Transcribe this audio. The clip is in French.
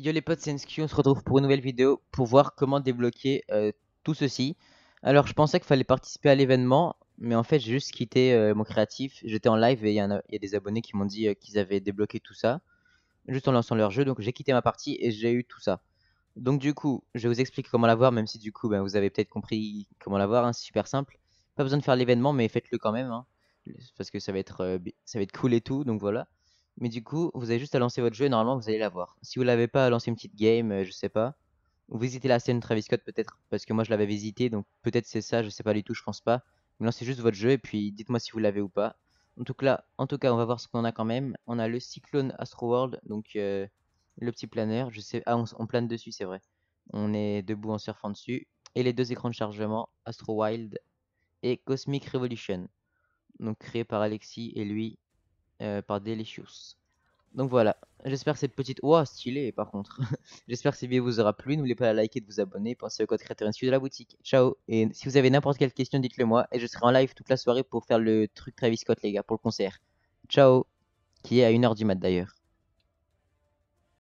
Yo les potes, c'est on se retrouve pour une nouvelle vidéo pour voir comment débloquer euh, tout ceci. Alors je pensais qu'il fallait participer à l'événement, mais en fait j'ai juste quitté euh, mon créatif, j'étais en live et il y, a des abonnés qui m'ont dit euh, qu'ils avaient débloqué tout ça, juste en lançant leur jeu, donc j'ai quitté ma partie et j'ai eu tout ça. Donc du coup, je vous expliquer comment l'avoir, même si du coup ben, vous avez peut-être compris comment l'avoir, hein, c'est super simple. Pas besoin de faire l'événement, mais faites-le quand même, hein, parce que ça va être cool et tout, donc voilà. Mais du coup, vous avez juste à lancer votre jeu et normalement vous allez l'avoir. Si vous l'avez pas, lancez une petite game, euh, je sais pas. Ou visitez la scène Travis Scott peut-être, parce que moi je l'avais visité, donc peut-être c'est ça, je sais pas du tout, je pense pas. Mais lancez juste votre jeu et puis dites-moi si vous l'avez ou pas. En tout, cas, en tout cas, on va voir ce qu'on a quand même. On a le Cyclone Astro World, donc euh, le petit planeur. Je sais, ah, on, plane dessus, c'est vrai. On est debout en surfant dessus. Et les deux écrans de chargement, Astro Wild et Cosmic Revolution. Donc créé par Alexis et lui, euh, par Delicious. Donc voilà, j'espère que cette petite... Ouah, stylé par contre. j'espère que cette vidéo vous aura plu. N'oubliez pas de liker, de vous abonner. Pensez au code créateur de la boutique. Ciao Et si vous avez n'importe quelle question, dites-le moi. Et je serai en live toute la soirée pour faire le truc Travis Scott, les gars, pour le concert. Ciao Qui est à 1h du mat d'ailleurs.